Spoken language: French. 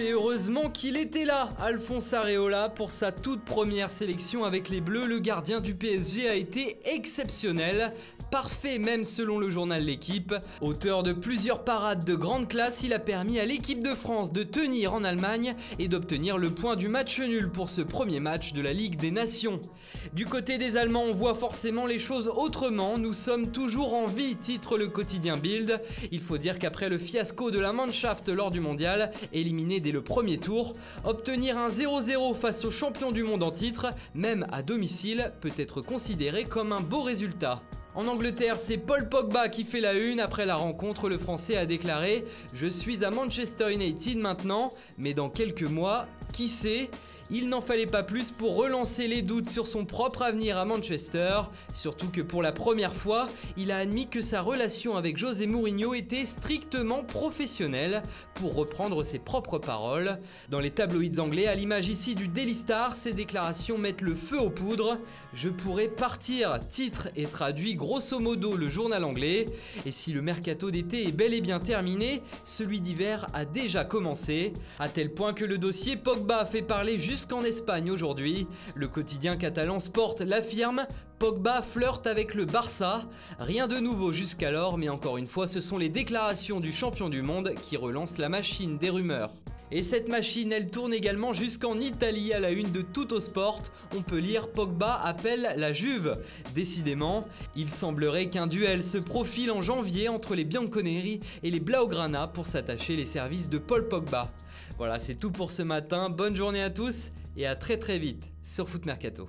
et heureusement qu'il était là, Alphonse Areola, pour sa toute première sélection avec les Bleus. Le gardien du PSG a été exceptionnel, parfait même selon le journal L'équipe. Auteur de plusieurs parades de grande classe, il a permis à l'équipe de France de tenir en Allemagne et d'obtenir le point du match nul pour ce premier match de la Ligue des Nations. Du côté des Allemands, on voit forcément les choses autrement. Nous sommes toujours en vie, titre le quotidien Bild. Il faut dire qu'après le fiasco de la Mannschaft lors du mondial, éliminé dès le premier tour, obtenir un 0-0 face aux champions du monde en titre, même à domicile, peut être considéré comme un beau résultat. En Angleterre, c'est Paul Pogba qui fait la une. Après la rencontre, le Français a déclaré « Je suis à Manchester United maintenant, mais dans quelques mois, qui sait ?» Il n'en fallait pas plus pour relancer les doutes sur son propre avenir à Manchester, surtout que pour la première fois, il a admis que sa relation avec José Mourinho était strictement professionnelle, pour reprendre ses propres paroles. Dans les tabloïds anglais, à l'image ici du Daily Star, ces déclarations mettent le feu aux poudres. Je pourrais partir, titre et traduit grosso modo le journal anglais. Et si le mercato d'été est bel et bien terminé, celui d'hiver a déjà commencé, à tel point que le dossier Pogba fait parler jusqu'en Espagne aujourd'hui. Le quotidien catalan Sport l'affirme, Pogba flirte avec le Barça. Rien de nouveau jusqu'alors, mais encore une fois, ce sont les déclarations du champion du monde qui relancent la machine des rumeurs. Et cette machine, elle tourne également jusqu'en Italie à la une de Tutto Sport. On peut lire Pogba appelle la Juve. Décidément, il semblerait qu'un duel se profile en janvier entre les Bianconeri et les Blaugrana pour s'attacher les services de Paul Pogba. Voilà, c'est tout pour ce matin. Bonne journée à tous et à très très vite sur Foot Mercato.